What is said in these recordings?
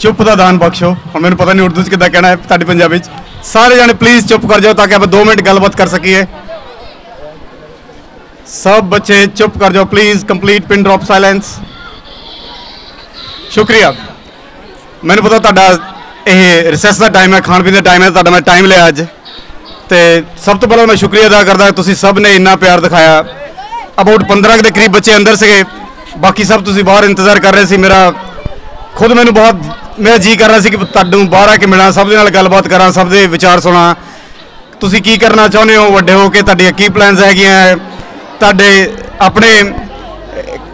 ਚੁੱਪ ਦਾ ਦਾਨ ਬਖਸ਼ੋ। ਹੁਣ ਮੈਨੂੰ ਪਤਾ ਨਹੀਂ ਉਰਦੂ ਚ ਕਿੱਦਾਂ ਕਹਿਣਾ ਹੈ ਤੁਹਾਡੀ ਪੰਜਾਬੀ ਚ। ਸਾਰੇ ਜਾਣੇ ਪਲੀਜ਼ ਚੁੱਪ ਕਰ ਜਾਓ ਤਾਂ ਕਿ ਆਪਾਂ 2 ਮਿੰਟ ਗੱਲਬਾਤ ਕਰ ਸਕੀਏ। ਸਭ ਬੱਚੇ ਚੁੱਪ ਕਰ ਜਾਓ please complete pin drop silence ਸ਼ੁਕਰੀਆ। ਮੈਨੂੰ ਪਤਾ ਤੁਹਾਡਾ ਇਹ ਰਿਸੈਸ ਦਾ ਟਾਈਮ ਹੈ, ਖਾਣ ਪੀਣ ਦਾ ਟਾਈਮ ਹੈ, ਤੁਹਾਡਾ ਮੈਂ ਟਾਈਮ ਲਿਆ ਅੱਜ। ਤੇ ਸਭ ਤੋਂ ਪਹਿਲਾਂ ਮੈਂ ਸ਼ੁਕਰੀਆ ਅਦਾ ਕਰਦਾ ਤੁਸੀਂ ਸਭ ਨੇ ਇੰਨਾ ਪਿਆਰ ਦਿਖਾਇਆ। ਅਬਾਊਟ 15 ਕੁ ਦੇ ਕਰੀਬ ਬੱਚੇ ਅੰਦਰ ਸੀਗੇ। ਬਾਕੀ ਸਭ ਤੁਸੀਂ ਬਾਹਰ ਇੰਤਜ਼ਾਰ ਕਰ ਰਹੇ ਸੀ। ਮੇਰਾ ਖੁਦ ਮੈਨੂੰ ਬਹੁਤ ਮੇਰਾ ਜੀ ਕਰ ਰਿਹਾ ਸੀ ਕਿ ਤੁਹਾਨੂੰ ਬਾਹਰ ਆ ਕੇ ਮਿਲਾਂ, ਸਭ ਦੇ ਨਾਲ ਗੱਲਬਾਤ ਕਰਾਂ, ਸਭ ਦੇ ਵਿਚਾਰ ਸੁਣਾ। ਤੁਸੀਂ ਕੀ ਕਰਨਾ ਚਾਹੁੰਦੇ ਹੋ, ਵੱਡੇ ਹੋ ਕੇ? ਤੁਹਾਡੀਆਂ ਕੀ ਪਲਾਨਸ ਹੈਗੀਆਂ? ਹੈ? ਤੁਹਾਡੇ ਆਪਣੇ,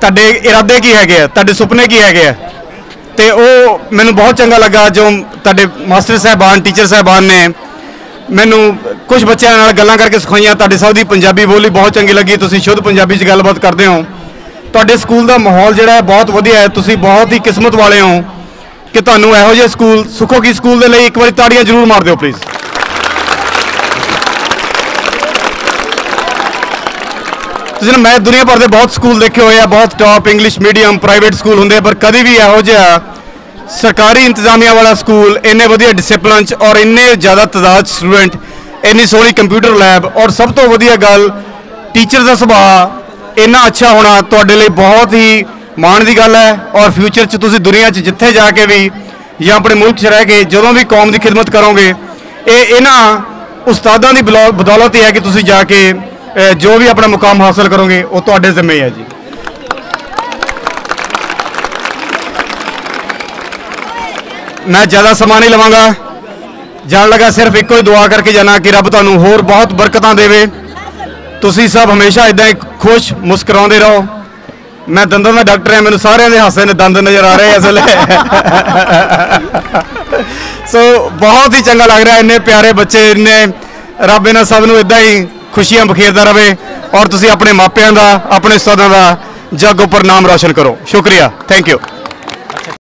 ਤੁਹਾਡੇ ਇਰਾਦੇ ਕੀ ਹੈਗੇ ਆ? ਤੁਹਾਡੇ ਸੁਪਨੇ ਕੀ ਹੈਗੇ ਆ? ਤੇ ਉਹ ਮੈਨੂੰ ਬਹੁਤ ਚੰਗਾ ਲੱਗਾ ਜੋ ਤੁਹਾਡੇ ਮਾਸਟਰ ਸਾਹਿਬਾਨ, ਟੀਚਰ ਸਾਹਿਬਾਨ ਨੇ ਮੈਨੂੰ ਕੁਝ ਬੱਚਿਆਂ ਨਾਲ ਗੱਲਾਂ ਕਰਕੇ ਸਿਖਾਈਆਂ। ਤੁਹਾਡੇ ਸਭ ਦੀ ਪੰਜਾਬੀ ਬੋਲੀ ਬਹੁਤ ਚੰਗੀ ਲੱਗੀ। ਤੁਸੀਂ ਸ਼ੁੱਧ ਪੰਜਾਬੀ 'ਚ ਗੱਲਬਾਤ ਕਰਦੇ ਹੋ। ਤੁਹਾਡੇ ਸਕੂਲ ਦਾ ਮਾਹੌਲ ਜਿਹੜਾ ਹੈ ਬਹੁਤ ਵਧੀਆ ਹੈ। ਤੁਸੀਂ ਬਹੁਤ ਹੀ ਕਿਸਮਤ ਵਾਲੇ ਹੋ। ਕਿ ਤੁਹਾਨੂੰ ਇਹੋ ਜਿਹੇ ਸਕੂਲ ਸੁਖੋ ਕੀ ਸਕੂਲ ਦੇ ਲਈ ਇੱਕ ਵਾਰੀ ਤਾੜੀਆਂ ਜ਼ਰੂਰ ਮਾਰ ਦਿਓ ਪਲੀਜ਼ ਤੁਸੀਂ ਮੈਂ ਦੁਨੀਆ ਭਰ ਦੇ ਬਹੁਤ ਸਕੂਲ ਦੇਖੇ ਹੋਏ ਆ ਬਹੁਤ top English medium private school ਹੁੰਦੇ ਆ, ਪਰ ਕਦੀ ਵੀ ਇਹੋ ਜਿਹਾ ਸਰਕਾਰੀ ਇੰਤਜ਼ਾਮੀਆ ਵਾਲਾ ਸਕੂਲ ਇੰਨੇ ਵਧੀਆ ਡਿਸਪਲਿਨ ਚ ਔਰ ਇੰਨੇ ਜ਼ਿਆਦਾ ਤਾਦਾਦ ਸਟੂਡੈਂਟ ਇੰਨੀ ਸੋਹਣੀ ਕੰਪਿਊਟਰ ਲੈਬ ਔਰ ਸਭ ਤੋਂ ਵਧੀਆ ਗੱਲ ਟੀਚਰ ਦਾ ਸੁਭਾਅ ਇੰਨਾ ਅੱਛਾ ਹੋਣਾ ਤੁਹਾਡੇ ਲਈ ਬਹੁਤ ਹੀ ਮਾਣ ਦੀ ਗੱਲ ਹੈ ਔਰ ਫਿਊਚਰ 'ਚ ਤੁਸੀਂ ਦੁਨੀਆ 'ਚ ਜਿੱਥੇ ਜਾ ਕੇ ਵੀ ਜਾਂ ਆਪਣੇ ਮੁਲਕ 'ਚ ਰਹਿ ਕੇ ਜਦੋਂ ਵੀ ਕੌਮ ਦੀ ਖਿਦਮਤ ਕਰੋਗੇ, ਇਹ ਇਹਨਾਂ ਉਸਤਾਦਾਂ ਦੀ ਬਲੌ- ਬਦੌਲਤ ਹੀ ਹੈ ਕਿ ਤੁਸੀਂ ਜਾ ਕੇ ਜੋ ਵੀ ਆਪਣਾ ਮੁਕਾਮ ਹਾਸਲ ਕਰੋਗੇ, ਉਹ ਤੁਹਾਡੇ ਜ਼ਿੰਮੇ ਹੈ ਜੀ। ਮੈਂ ਜ਼ਿਆਦਾ ਸਮਾਂ ਨਹੀਂ ਲਵਾਂਗਾ। ਜਾਣ ਲੱਗਾ ਸਿਰਫ ਇੱਕੋ ਹੀ ਦੁਆ ਕਰਕੇ ਜਾਣਾ ਕਿ ਰੱਬ ਤੁਹਾਨੂੰ ਹੋਰ ਬਹੁਤ ਬਰਕਤਾਂ ਦੇਵੇ। ਤੁਸੀਂ ਸਭ ਹਮੇਸ਼ਾ ਇਦਾਂ ਹੀ ਖੁਸ਼ ਮੁਸਕਰਾਉਂਦੇ ਰਹੋ। ਮੈਂ ਦੰਦਾਂ ਦਾ ਡਾਕਟਰ ਹਾਂ, ਮੈਨੂੰ ਸਾਰਿਆਂ ਦੇ ਹਾਸੇ ਨੇ ਦੰਦ ਨਜ਼ਰ ਆ ਰਹੇ ਅਸਲ ਸੋ ਬਹੁਤ ਹੀ ਚੰਗਾ ਲੱਗ ਰਿਹਾ, ਇੰਨੇ ਪਿਆਰੇ ਬੱਚੇ, ਇੰਨੇ ਰੱਬ ਇਹਨਾਂ ਸਭ ਨੂੰ ਇਦਾਂ ਹੀ ਖੁਸ਼ੀਆਂ ਬਖੇਰਦਾ ਰਵੇ ਔਰ ਤੁਸੀਂ ਆਪਣੇ ਮਾਪਿਆਂ ਦਾ, ਆਪਣੇ ਉਸਤਾਦਾਂ ਦਾ ਜੱਗ ਉੱਪਰ ਨਾਮ ਰੌਸ਼ਨ ਕਰੋ। ਸ਼ੁਕਰੀਆ ਥੈਂਕ ਯੂ